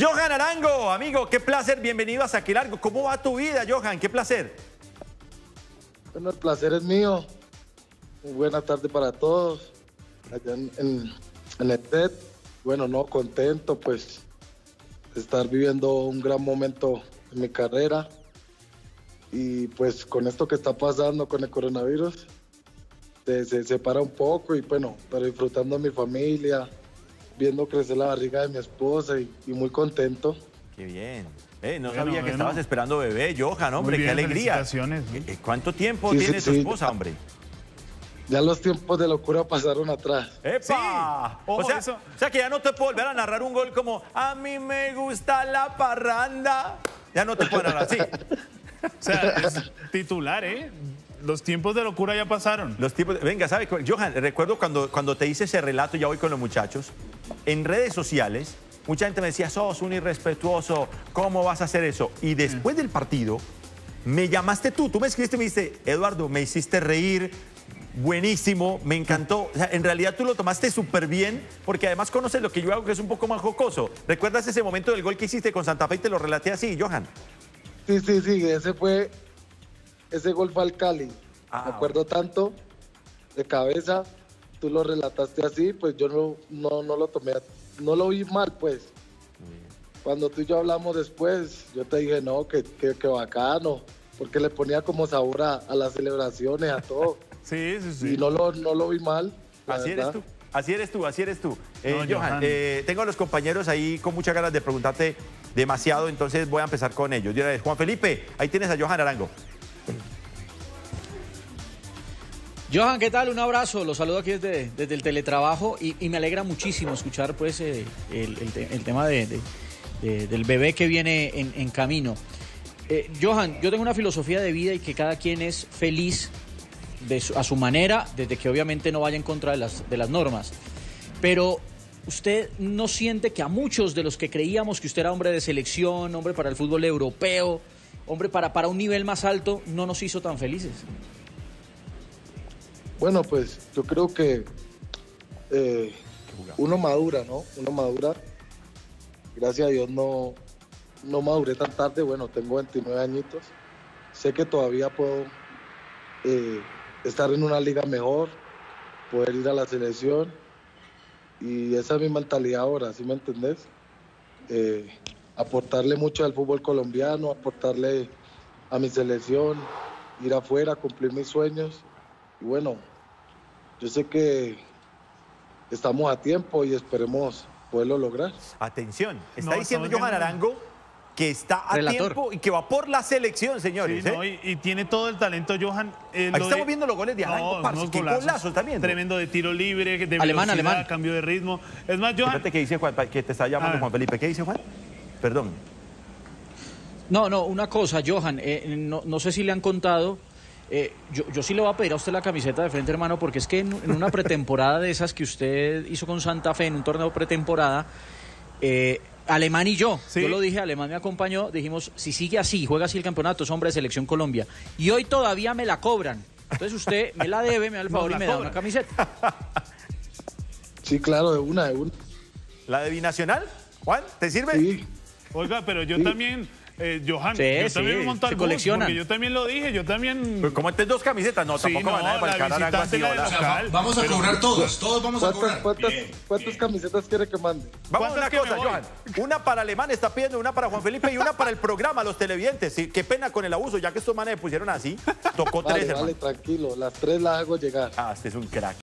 Johan Arango, amigo, qué placer, bienvenido a Saquilargo. ¿Cómo va tu vida, Johan? Qué placer. Bueno, el placer es mío. Buena tarde para todos. Allá en, en, el TED. Bueno, no, contento pues de estar viviendo un gran momento en mi carrera. Y pues con esto que está pasando con el coronavirus, se, se separa un poco y bueno, pero disfrutando de mi familia, viendo crecer la barriga de mi esposa y, y muy contento. Qué bien. Eh, no Bueno, sabía que bueno. estabas esperando bebé, Johan, hombre, qué alegría. Eh, ¿Cuánto tiempo Sí, tiene sí, tu sí. esposa, hombre? Ya los tiempos de locura pasaron atrás. ¡Epa! Sí. O, Ojo, sea, eso- o sea que ya no te puedo volver a narrar un gol como a mí me gusta la parranda. Ya no te puedo narrar así. O sea, es titular, ¿eh? Los tiempos de locura ya pasaron. Los tipos, venga, ¿sabe? Johan, recuerdo cuando, cuando te hice ese relato, ya voy con los muchachos, en redes sociales, mucha gente me decía, sos un irrespetuoso, ¿cómo vas a hacer eso? Y después del partido, me llamaste tú, tú me escribiste y me dijiste, Eduardo, me hiciste reír, buenísimo, me encantó. O sea, en realidad tú lo tomaste súper bien, porque además conoces lo que yo hago, que es un poco más jocoso. ¿Recuerdas ese momento del gol que hiciste con Santa Fe y te lo relaté así, Johan? Sí, sí, sí, ese fue, ese gol fue al Cali. Ah, Me acuerdo tanto de cabeza, tú lo relataste así, pues yo no, no, no lo tomé, no lo vi mal, pues. Cuando tú y yo hablamos después, yo te dije, no, que, que, que bacano, porque le ponía como sabor a, a las celebraciones, a todo, Sí, sí, sí. y no lo, no lo vi mal. Así eres tú. Así eres tú, así eres tú. Eh, No, Johan, Johan. eh, tengo a los compañeros ahí con muchas ganas de preguntarte demasiado, entonces voy a empezar con ellos. Juan Felipe, ahí tienes a Johan Arango. Johan, ¿qué tal? Un abrazo. Los saludo aquí desde, desde el teletrabajo y, y me alegra muchísimo escuchar pues eh, el, el te- el tema de- de- de- del bebé que viene en, camino. Eh, Johan, yo tengo una filosofía de vida y que cada quien es feliz a su manera, desde que obviamente no vaya en contra de las, de las normas. Pero usted no siente que a muchos de los que creíamos que usted era hombre de selección, hombre para el fútbol europeo, hombre para, para un nivel más alto, no nos hizo tan felices. Bueno, pues yo creo que eh, uno madura, ¿no? Uno madura. Gracias a Dios no, no maduré tan tarde. Bueno, tengo 29 añitos. Sé que todavía puedo eh, estar en una liga mejor, poder ir a la selección. Y esa es mi mentalidad ahora, ¿sí me entendés? Eh, aportarle mucho al fútbol colombiano, aportarle a mi selección, ir afuera, cumplir mis sueños. Y bueno, yo sé que estamos a tiempo y esperemos poderlo lograr. Atención, está No, diciendo Johan Arango que está a Relator. tiempo y que va por la selección, Sí, señores. no, ¿eh? y, y tiene todo el talento, Johan. Eh, Aquí estamos viendo los goles de Arango, parce, unos qué golazos viendo. Tremendo de tiro libre, de Alemán, alemán. cambio de ritmo. Es más, Johan, Espérate que dice Juan, que te está llamando Ah. Juan Felipe. ¿Qué dice Juan? Perdón. No, no, una cosa, Johan, eh, no, no sé si le han contado, eh, yo, yo sí le voy a pedir a usted la camiseta de frente, hermano, porque es que en, en una pretemporada de esas que usted hizo con Santa Fe, en un torneo pretemporada, eh, Alemán y yo, Sí. yo lo dije, Alemán me acompañó, dijimos, si sigue así, juega así el campeonato, es hombre de Selección Colombia. Y hoy todavía me la cobran. Entonces usted me la debe, me da el favor y me da una camiseta. Sí, claro, de una, de una. ¿La de Binacional? Juan, ¿te sirve? Sí, oiga, pero yo Sí. también, eh, Johan, Sí, yo también se coleccionan. porque yo también lo dije, yo también... Pues como estas dos camisetas, no, Sí, tampoco no, van a así. vamos a pero- cobrar todos, todos vamos a ¿cuántas, cobrar. cuántas, Bien. cuántas camisetas quiere que mande? Vamos a ¿Cuántas una cosa? Johan. Una para Alemán está pidiendo, una para Juan Felipe y una para el programa, los televidentes. Sí, qué pena con el abuso, ya que estos manes me pusieron así. Tocó tres, Vale, hermano. vale, tranquilo, las tres las hago llegar. Ah, este es un crack.